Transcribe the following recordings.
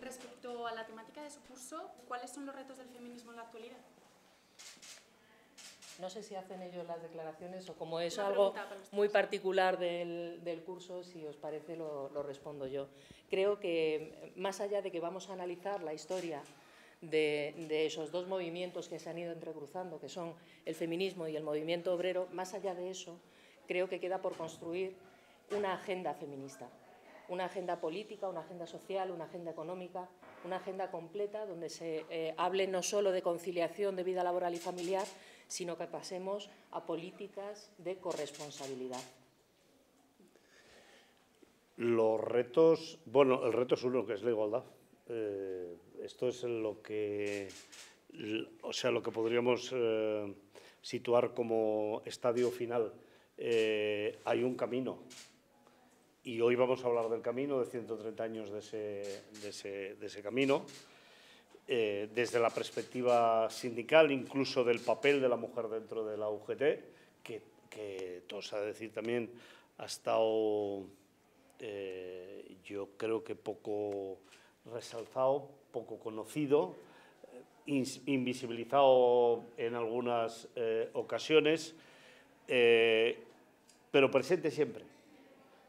Respecto a la temática de su curso, ¿cuáles son los retos del feminismo en la actualidad? No sé si hacen ellos las declaraciones o como es algo muy particular del, del, curso, si os parece lo, lo, respondo yo. Creo que más allá de que vamos a analizar la historia de, de, esos dos movimientos que se han ido entrecruzando, que son el feminismo y el movimiento obrero, más allá de eso, creo que queda por construir una agenda feminista, una agenda política, una agenda social, una agenda económica, una agenda completa donde se eh, hable no solo de conciliación de vida laboral y familiar, sino que pasemos a políticas de corresponsabilidad. Los retos, bueno, el reto es uno, que es la igualdad. Eh, esto es lo que, o sea, lo que podríamos eh, situar como estadio final. Hay un camino y hoy vamos a hablar del camino, de 130 años de ese, camino. Eh, desde la perspectiva sindical, incluso del papel de la mujer dentro de la UGT, que, que todo se ha de decir también ha estado, eh, yo creo que poco resalzado, poco conocido, eh, invisibilizado en algunas ocasiones, pero presente siempre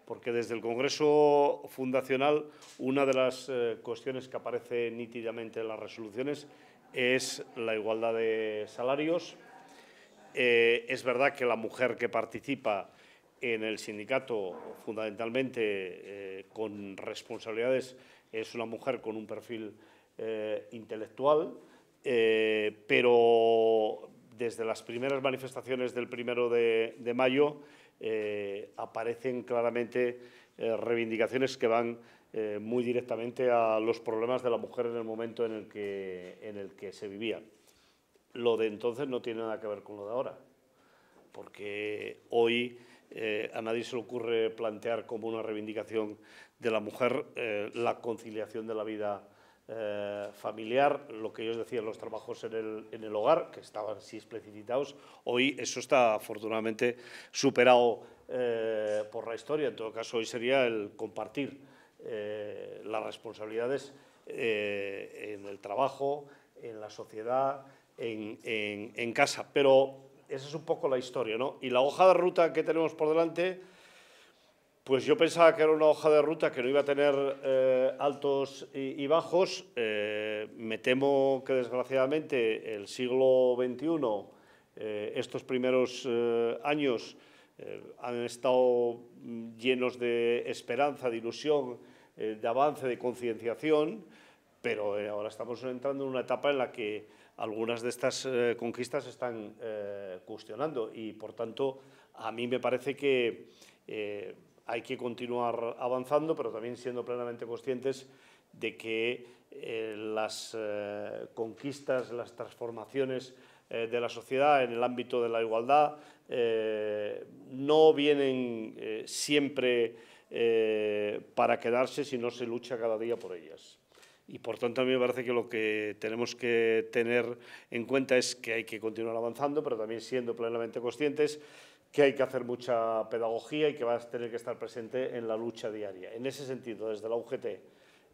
porque desde el Congreso Fundacional una de las eh, cuestiones que aparece nítidamente en las resoluciones es la igualdad de salarios. Eh, es verdad que la mujer que participa en el sindicato, fundamentalmente eh, con responsabilidades, es una mujer con un perfil intelectual, pero desde las primeras manifestaciones del primero de, mayo eh, aparecen claramente eh, reivindicaciones que van eh, muy directamente a los problemas de la mujer en el momento en el que se vivía. Lo de entonces no tiene nada que ver con lo de ahora, porque hoy a nadie se le ocurre plantear como una reivindicación de la mujer la conciliación de la vida eh, familiar, lo que ellos decían, los trabajos en el, en el, hogar, que estaban así especificados, hoy eso está afortunadamente superado eh, por la historia. En todo caso, hoy sería el compartir eh, las responsabilidades en el trabajo, en la sociedad, en, en, en casa. Pero esa es un poco la historia, ¿no? Y la hoja de ruta que tenemos por delante pues yo pensaba que era una hoja de ruta que no iba a tener eh, altos y, bajos. Eh, me temo que desgraciadamente el siglo XXI, eh, estos primeros años, han estado llenos de esperanza, de ilusión, de avance, de concienciación, pero ahora estamos entrando en una etapa en la que algunas de estas conquistas se están cuestionando y, por tanto, a mí me parece que hay que continuar avanzando, pero también siendo plenamente conscientes de que eh, las eh, conquistas, las transformaciones eh, de la sociedad en el ámbito de la igualdad no vienen siempre para quedarse si no se lucha cada día por ellas. Y por tanto a mí me parece que lo que tenemos que tener en cuenta es que hay que continuar avanzando, pero también siendo plenamente conscientes que hay que hacer mucha pedagogía y que va a tener que estar presente en la lucha diaria. En ese sentido, desde la UGT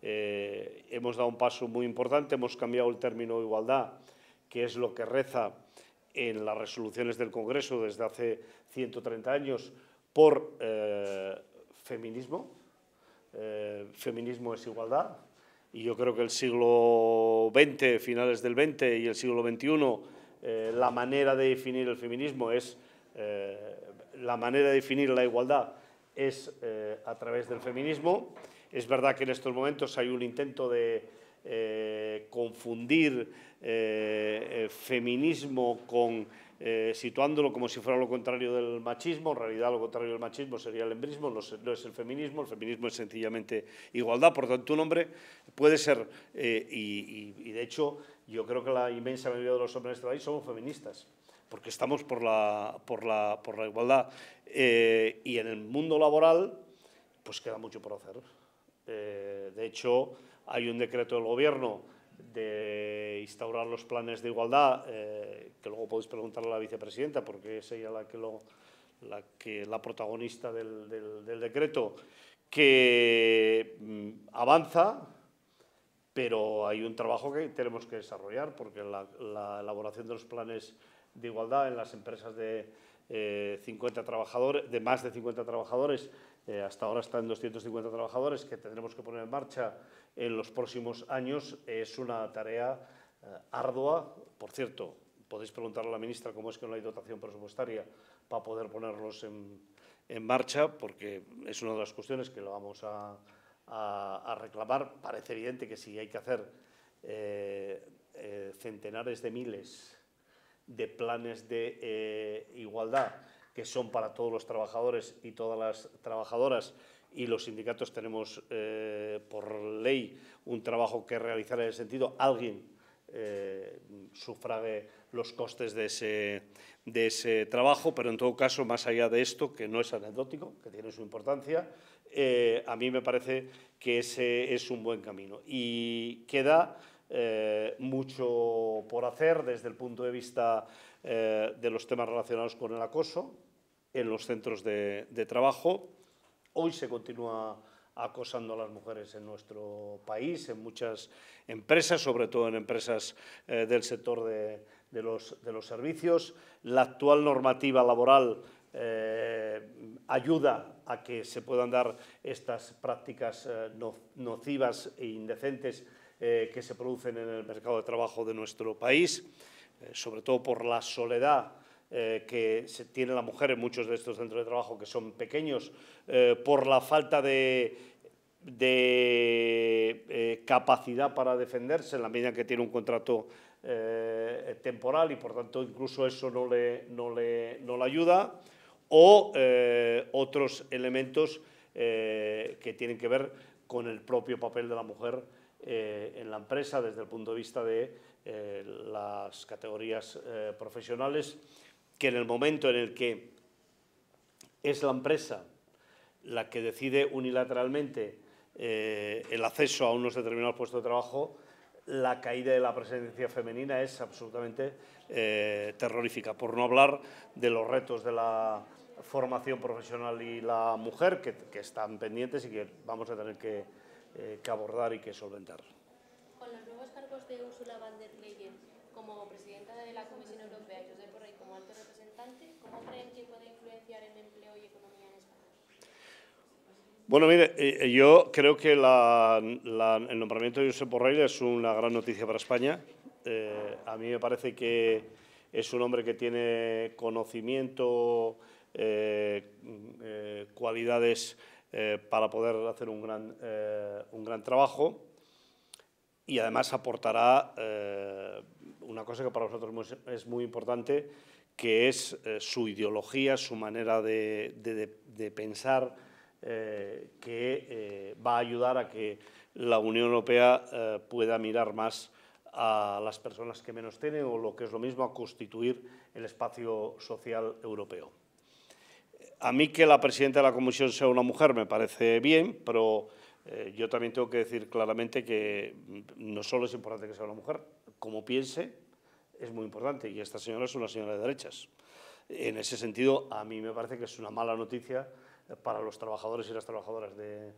eh, hemos dado un paso muy importante, hemos cambiado el término igualdad, que es lo que reza en las resoluciones del Congreso desde hace 130 años, por eh, feminismo. Eh, feminismo es igualdad. Y yo creo que el siglo XX, finales del XX y el siglo XXI, la manera de definir el feminismo es la manera de definir la igualdad es eh, a través del feminismo. Es verdad que en estos momentos hay un intento de eh, confundir feminismo con situándolo como si fuera lo contrario del machismo. En realidad, lo contrario del machismo sería el embrismo, no, es el feminismo. El feminismo es sencillamente igualdad. Por tanto, un hombre puede ser, y, y, de hecho, yo creo que la inmensa mayoría de los hombres de este país somos feministas porque estamos por la, por la, por la igualdad. Eh, y en el mundo laboral, pues queda mucho por hacer. Eh, de hecho, hay un decreto del Gobierno de instaurar los planes de igualdad, eh, que luego podéis preguntarle a la vicepresidenta, porque es ella la que, la, que, la protagonista del decreto, que mm, avanza, pero hay un trabajo que tenemos que desarrollar porque la, elaboración de los planes de igualdad en las empresas de 50 trabajadores, de más de 50 trabajadores, hasta ahora están en 250 trabajadores, que tendremos que poner en marcha en los próximos años, es una tarea ardua. Por cierto, podéis preguntarle a la ministra cómo es que no hay dotación presupuestaria para poder ponerlos en, marcha, porque es una de las cuestiones que lo vamos a, reclamar. Parece evidente que si hay que hacer eh, eh, centenares de miles de planes de eh, igualdad que son para todos los trabajadores y todas las trabajadoras y los sindicatos tenemos por ley un trabajo que realizar en ese sentido, alguien sufrague los costes de ese, de ese trabajo, pero en todo caso, más allá de esto, que no es anecdótico, que tiene su importancia, eh, a mí me parece que ese es un buen camino. Y queda eh, mucho por hacer desde el punto de vista eh, de los temas relacionados con el acoso en los centros de, trabajo. Hoy se continúa acosando a las mujeres en nuestro país, en muchas empresas, sobre todo en empresas del sector de, de los, de los servicios. La actual normativa laboral eh, ayuda a que se puedan dar estas prácticas eh, nocivas e indecentes eh, que se producen en el mercado de trabajo de nuestro país, sobre todo por la soledad que tiene la mujer en muchos de estos centros de trabajo que son pequeños, por la falta de, capacidad para defenderse en la medida que tiene un contrato temporal y por tanto incluso eso no le, no le, no le ayuda, o eh, otros elementos eh, que tienen que ver con el propio papel de la mujer en la empresa desde el punto de vista de las categorías profesionales, que en el momento en el que es la empresa la que decide unilateralmente el acceso a unos determinados puestos de trabajo, la caída de la presencia femenina es absolutamente eh, terrorífica, por no hablar de los retos de la formación profesional y la mujer que, están pendientes y que vamos a tener eh, que, abordar y que solventar. Con los nuevos cargos de Ursula von der Leyen como presidenta de la Comisión Europea y Josep Borrell como alto representante, ¿cómo creen que puede influenciar en empleo y economía en España? Bueno, mire, eh, eh, yo creo que el nombramiento de Josep Borrell es una gran noticia para España. Eh, a mí me parece que es un hombre que tiene conocimiento, cualidades para poder hacer un gran, un gran trabajo y además aportará una cosa que para nosotros es muy importante, que es su ideología, su manera de pensar, eh, que eh, va a ayudar a que la Unión Europea eh, pueda mirar más a las personas que menos tienen o lo que es lo mismo a constituir el espacio social europeo. A mí que la presidenta de la Comisión sea una mujer me parece bien, pero yo también tengo que decir claramente que no solo es importante que sea una mujer, como piense, es muy importante y esta señora es una señora de derechas. En ese sentido, a mí me parece que es una mala noticia para los trabajadores y las trabajadoras de,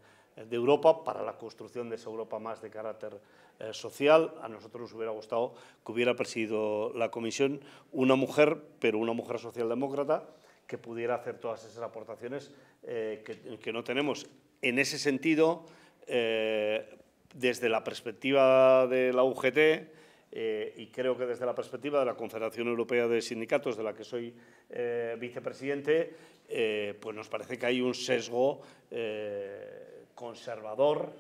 Europa, para la construcción de esa Europa más de carácter eh, social. A nosotros nos hubiera gustado que hubiera presidido la comisión una mujer, pero una mujer socialdemócrata, que pudiera hacer todas esas aportaciones eh, que, no tenemos. En ese sentido, eh, desde la perspectiva de la UGT, y creo que desde la perspectiva de la Confederación Europea de Sindicatos, de la que soy vicepresidente, eh, pues nos parece que hay un sesgo eh, conservador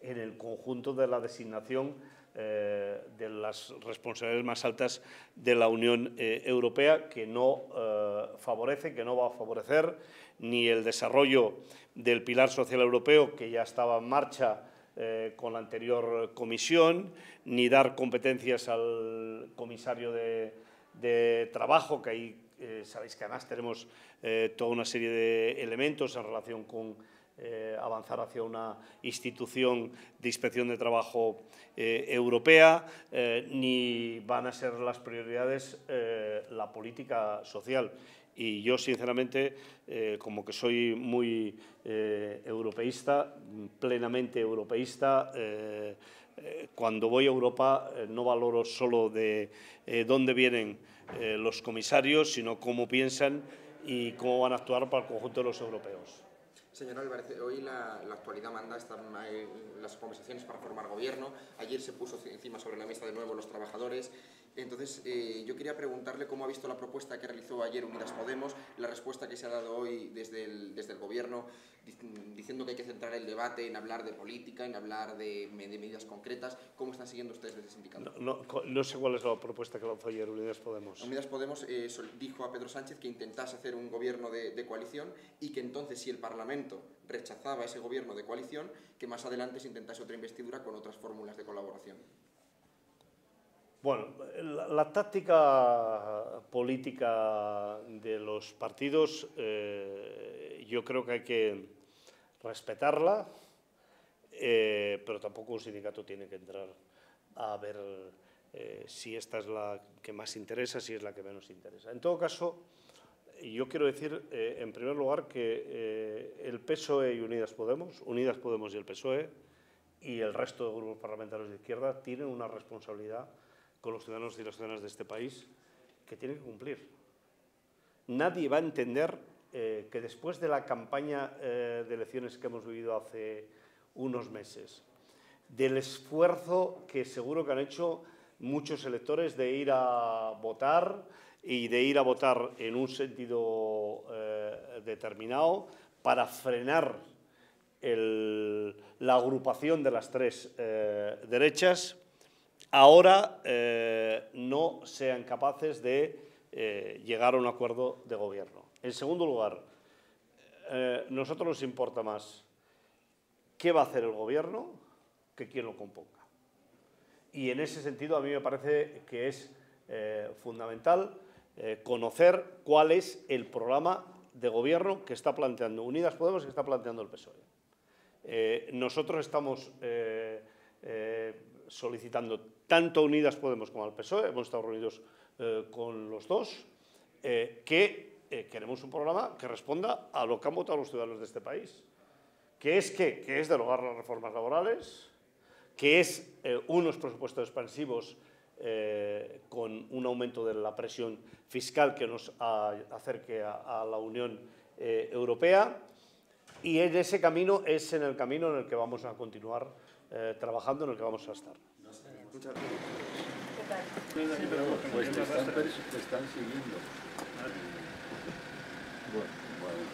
en el conjunto de la designación eh, de las responsabilidades más altas de la Unión Europea, que no favorece, que no va a favorecer ni el desarrollo del pilar social europeo, que ya estaba en marcha con la anterior comisión, ni dar competencias al comisario de, de Trabajo, que eh, sabéis que además tenemos eh, toda una serie de elementos en relación con eh, avanzar hacia una institución de inspección de trabajo europea, ni van a ser las prioridades la política social. Y yo, sinceramente, como que soy muy europeísta, plenamente europeísta, cuando voy a Europa eh, no valoro solo de eh, dónde vienen los comisarios, sino cómo piensan y cómo van a actuar para el conjunto de los europeos. Señor Álvarez, hoy la, actualidad manda, están las conversaciones para formar gobierno, ayer se puso encima sobre la mesa de nuevo los trabajadores, entonces eh, yo quería preguntarle cómo ha visto la propuesta que realizó ayer Unidas Podemos, la respuesta que se ha dado hoy desde el, desde el gobierno, diciendo que hay que centrar el debate en hablar de política, en hablar de, medidas concretas, ¿cómo están siguiendo ustedes desde el sindicato? No, no, sé cuál es la propuesta que lanzó ayer Unidas Podemos. Unidas Podemos eh, dijo a Pedro Sánchez que intentase hacer un gobierno de coalición y que entonces si el Parlamento rechazaba ese gobierno de coalición, que más adelante se intentase otra investidura con otras fórmulas de colaboración. Bueno, la, táctica política de los partidos eh, yo creo que hay que respetarla, eh, pero tampoco un sindicato tiene que entrar a ver eh, si esta es la que más interesa, si es la que menos interesa. En todo caso, yo quiero decir, eh, en primer lugar, que el PSOE y Unidas Podemos, Unidas Podemos y el PSOE, y el resto de grupos parlamentarios de izquierda, tienen una responsabilidad con los ciudadanos y las ciudadanas de este país que tienen que cumplir. Nadie va a entender eh, que después de la campaña de elecciones que hemos vivido hace unos meses, del esfuerzo que seguro que han hecho muchos electores de ir a votar, y de ir a votar en un sentido eh, determinado para frenar la agrupación de las tres eh, derechas, ahora eh, no sean capaces de llegar a un acuerdo de gobierno. En segundo lugar, nosotros nos importa más qué va a hacer el gobierno que quién lo componga. Y en ese sentido a mí me parece que es fundamental eh, conocer cuál es el programa de gobierno que está planteando Unidas Podemos y que está planteando el PSOE. Eh, nosotros estamos eh, solicitando tanto Unidas Podemos como al PSOE, hemos estado reunidos con los dos, que queremos un programa que responda a lo que han votado los ciudadanos de este país, que es que, que es derogar las reformas laborales, que es unos presupuestos expansivos eh, con un aumento de la presión fiscal que nos acerque a, la Unión eh, Europea y en ese camino es en el camino en el que vamos a continuar eh, trabajando, en el que vamos a estar. Pues te están, te están siguiendo. Bueno, bueno.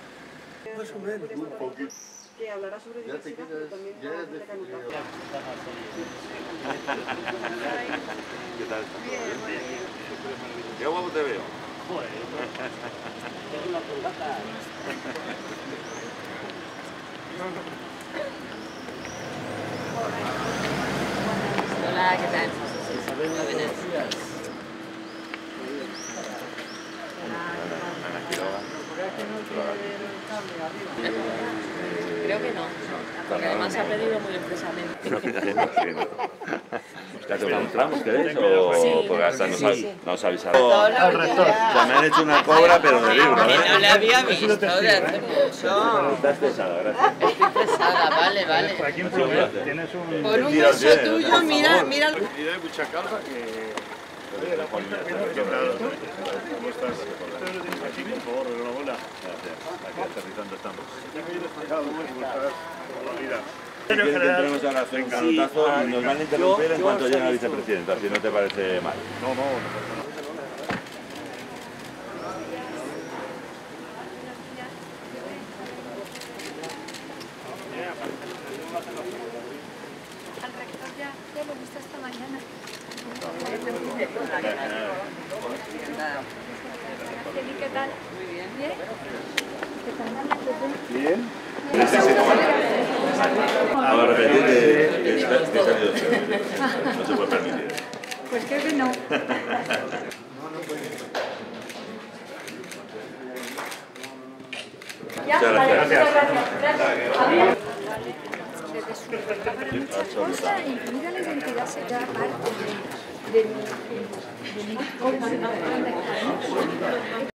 Más o menos, un poquito que hablará sobre diversidad, pero también ya de, de ¿Qué tal? Bien. Qué guapo te veo. Joder. Es una corbata. Hola, ¿qué tal? Buenos días. Creo que no, porque además ha pedido muy expresamente. ¿Ya te encontramos, queréis? ¿O sí, porque hasta nos, sí, sí. nos avisaron? Al rector. O sea, me han hecho una cobra, pero de libro, ¿eh? no le había visto de hace mucho. Estás pesada, gracias. Estoy pesada, vale, vale. Un... Por un beso tuyo, mira, mira... De mucha calma que... La ¿Cómo estás? Aquí, por favor, enhorabuena. Gracias. Aquí aterrizando estamos. ¿Cómo estás? Hola, Entremos ahora a un canotazo y nos van a interrumpir en cuanto llegue la vicepresidenta, si no te parece mal. No, no, no. Al rector ya, ya lo he visto esta mañana. ¿Qué tal? Muy bien. ¿Bien? ¿Qué tal? Bien. A repetir que, que, salido No se puede permitir. Pues creo que no. Muchas gracias. Gracias. Cosa, incluida la identidad, será parte de, de, de, de mi